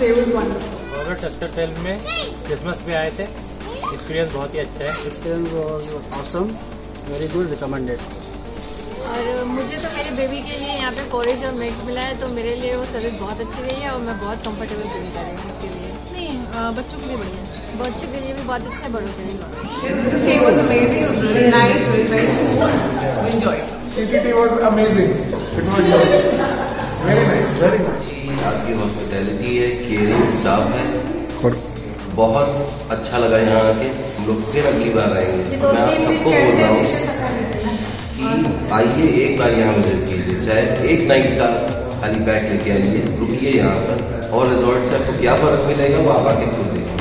Resort अस्टर सेल में क्रिसमस पे आए थे। एक्सपीरियंस बहुत ही अच्छा है। Experience was awesome very good recommended और मुझे तो मेरे बेबी के लिए यहाँ पे पोरेज और मिल्क मिला है तो मेरे लिए वो सर्विस बहुत अच्छी रही है और मैं बहुत कंफर्टेबल फील कर रही हूँ इसके लिए। नहीं अ, बच्चों के लिए बढ़िया बच्चों के लिए भी बहुत अच्छा है बड़ों के लिए अच्छा. Very nice, very nice. आपकी हॉस्पिटैलिटी है केयरिंग स्टाफ है। और बहुत अच्छा लगा यहाँ आके। हम लोग फिर अगली बार आएँगे। मैं आप सबको बोल रहा हूँ कि आइए एक बार यहाँ विज़िट कीजिए। चाहे एक नाइट का खाली बैग लेके आइए। रुकिए यहाँ पर। और रिजॉर्ट से आपको क्या फ़र्क मिलेगा वो आप आके खुद देखिए